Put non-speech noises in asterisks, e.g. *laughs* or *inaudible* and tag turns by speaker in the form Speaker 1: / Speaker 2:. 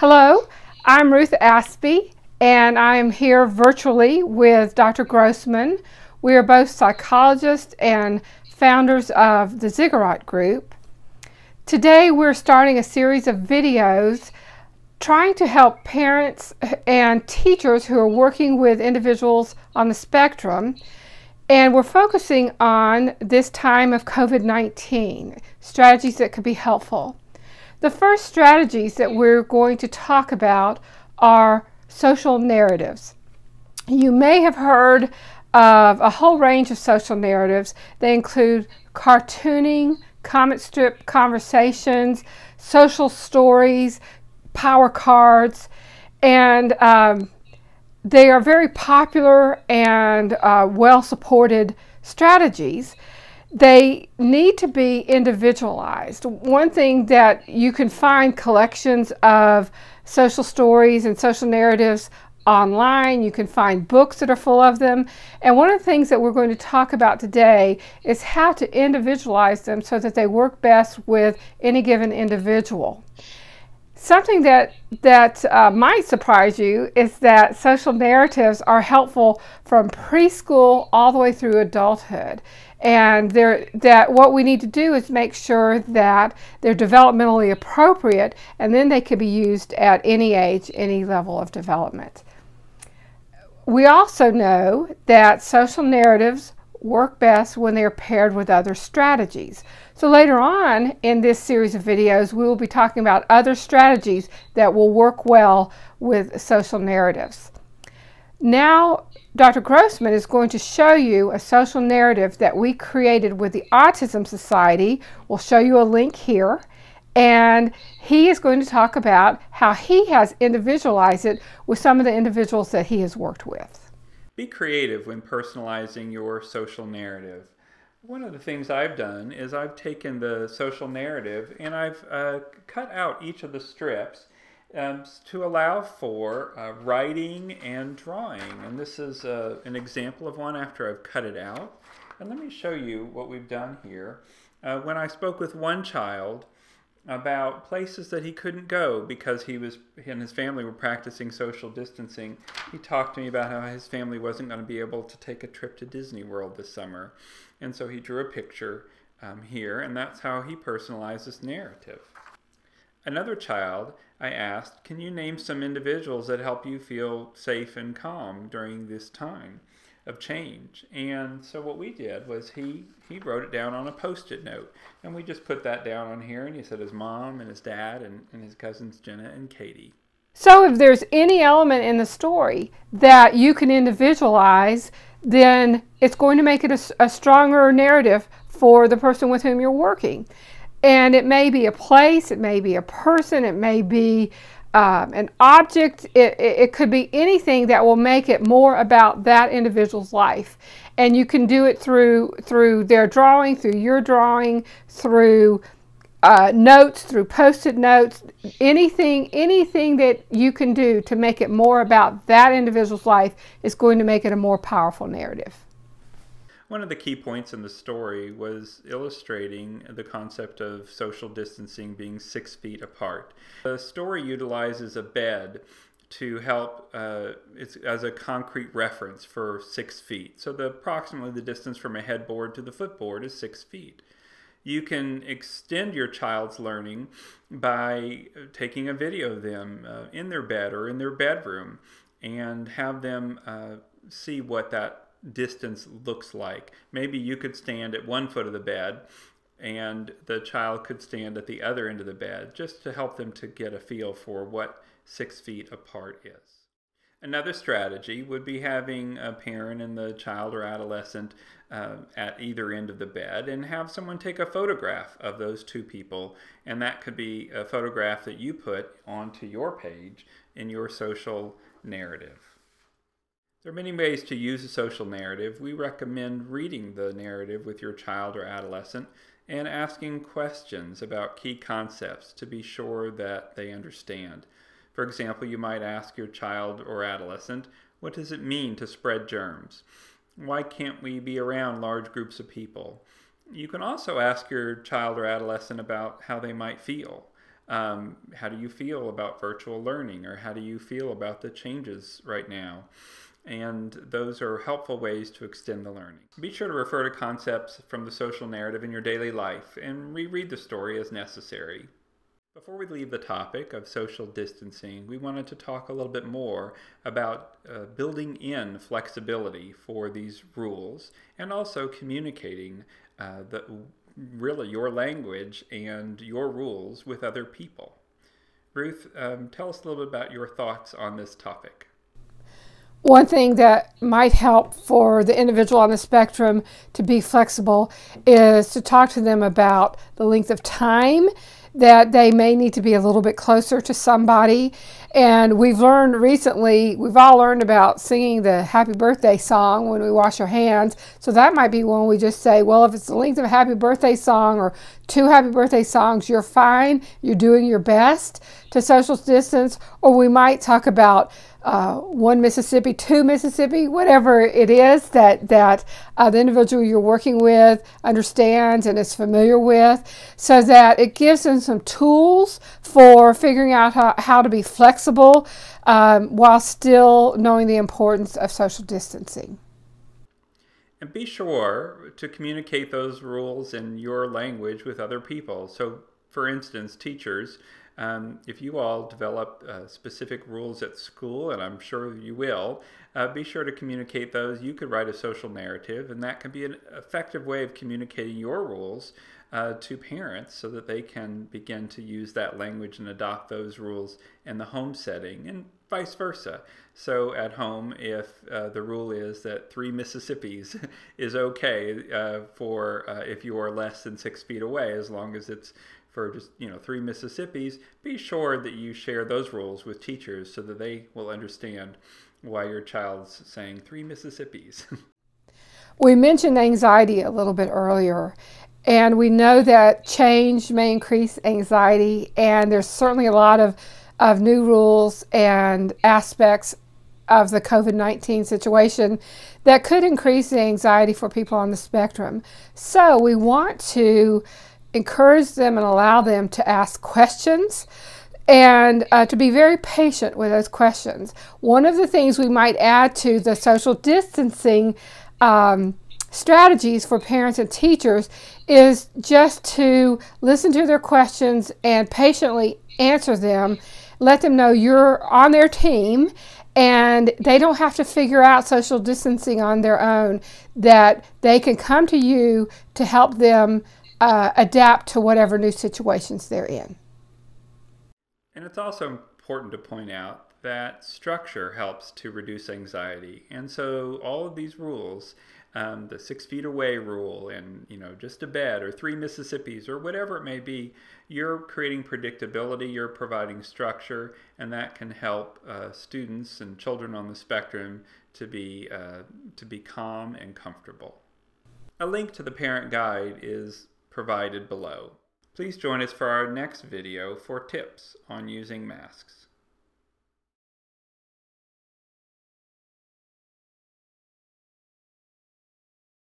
Speaker 1: Hello, I'm Ruth Aspy, and I'm here virtually with Dr. Grossman. We are both psychologists and founders of the Ziggurat Group. Today, we're starting a series of videos trying to help parents and teachers who are working with individuals on the spectrum. And we're focusing on this time of COVID 19, strategies that could be helpful. The first strategies that we're going to talk about are social narratives. You may have heard of a whole range of social narratives. They include cartooning, comic strip conversations, social stories, power cards, and um, they are very popular and uh, well supported strategies they need to be individualized. One thing that you can find collections of social stories and social narratives online. You can find books that are full of them. And one of the things that we're going to talk about today is how to individualize them so that they work best with any given individual. Something that, that uh, might surprise you is that social narratives are helpful from preschool all the way through adulthood and that what we need to do is make sure that they're developmentally appropriate and then they can be used at any age any level of development. We also know that social narratives work best when they're paired with other strategies. So later on in this series of videos we will be talking about other strategies that will work well with social narratives now Dr. Grossman is going to show you a social narrative that we created with the Autism Society. We'll show you a link here. And he is going to talk about how he has individualized it with some of the individuals that he has worked with.
Speaker 2: Be creative when personalizing your social narrative. One of the things I've done is I've taken the social narrative and I've uh, cut out each of the strips um, to allow for uh, writing and drawing. And this is uh, an example of one after I've cut it out. And let me show you what we've done here. Uh, when I spoke with one child about places that he couldn't go because he was he and his family were practicing social distancing, he talked to me about how his family wasn't going to be able to take a trip to Disney World this summer. And so he drew a picture um, here, and that's how he personalized this narrative. Another child, I asked, Can you name some individuals that help you feel safe and calm during this time of change? And so what we did was he, he wrote it down on a post it note. And we just put that down on here. And he said his mom and his dad and, and his cousins Jenna and Katie.
Speaker 1: So if there's any element in the story that you can individualize, then it's going to make it a, a stronger narrative for the person with whom you're working. And it may be a place, it may be a person, it may be um, an object, it, it could be anything that will make it more about that individual's life. And you can do it through, through their drawing, through your drawing, through uh, notes, through post-it notes, anything, anything that you can do to make it more about that individual's life is going to make it a more powerful narrative.
Speaker 2: One of the key points in the story was illustrating the concept of social distancing being six feet apart. The story utilizes a bed to help uh, as a concrete reference for six feet. So the approximately the distance from a headboard to the footboard is six feet. You can extend your child's learning by taking a video of them uh, in their bed or in their bedroom and have them uh, see what that distance looks like. Maybe you could stand at one foot of the bed and the child could stand at the other end of the bed just to help them to get a feel for what six feet apart is. Another strategy would be having a parent and the child or adolescent uh, at either end of the bed and have someone take a photograph of those two people. And that could be a photograph that you put onto your page in your social narrative. There are many ways to use a social narrative. We recommend reading the narrative with your child or adolescent and asking questions about key concepts to be sure that they understand. For example, you might ask your child or adolescent, what does it mean to spread germs? Why can't we be around large groups of people? You can also ask your child or adolescent about how they might feel. Um, how do you feel about virtual learning, or how do you feel about the changes right now? And those are helpful ways to extend the learning. Be sure to refer to concepts from the social narrative in your daily life and reread the story as necessary. Before we leave the topic of social distancing, we wanted to talk a little bit more about uh, building in flexibility for these rules and also communicating uh, the, really your language and your rules with other people. Ruth, um, tell us a little bit about your thoughts on this topic.
Speaker 1: One thing that might help for the individual on the spectrum to be flexible is to talk to them about the length of time that they may need to be a little bit closer to somebody. And we've learned recently, we've all learned about singing the happy birthday song when we wash our hands. So that might be one we just say, well, if it's the length of a happy birthday song or two happy birthday songs, you're fine, you're doing your best to social distance. Or we might talk about uh, one Mississippi, two Mississippi, whatever it is that that uh, the individual you're working with understands and is familiar with, so that it gives them some tools for figuring out how, how to be flexible um, while still knowing the importance of social distancing.
Speaker 2: And be sure to communicate those rules in your language with other people. So, for instance, teachers um, if you all develop uh, specific rules at school, and I'm sure you will, uh, be sure to communicate those. You could write a social narrative, and that can be an effective way of communicating your rules uh, to parents so that they can begin to use that language and adopt those rules in the home setting, and vice versa. So at home, if uh, the rule is that three Mississippis *laughs* is okay uh, for uh, if you are less than six feet away, as long as it's for just you know three Mississippis, be sure that you share those rules with teachers so that they will understand why your child's saying three Mississippis. *laughs*
Speaker 1: we mentioned anxiety a little bit earlier, and we know that change may increase anxiety, and there's certainly a lot of, of new rules and aspects of the COVID 19 situation that could increase the anxiety for people on the spectrum. So we want to encourage them and allow them to ask questions and uh, to be very patient with those questions. One of the things we might add to the social distancing um, strategies for parents and teachers is just to listen to their questions and patiently answer them. Let them know you're on their team and they don't have to figure out social distancing on their own, that they can come to you to help them uh, adapt to whatever new situations they're in.
Speaker 2: And it's also important to point out that structure helps to reduce anxiety. And so all of these rules, um, the six feet away rule and you know just a bed or three Mississippis or whatever it may be, you're creating predictability, you're providing structure, and that can help uh, students and children on the spectrum to be uh, to be calm and comfortable. A link to the parent guide is provided below. Please join us for our next video for tips on using masks.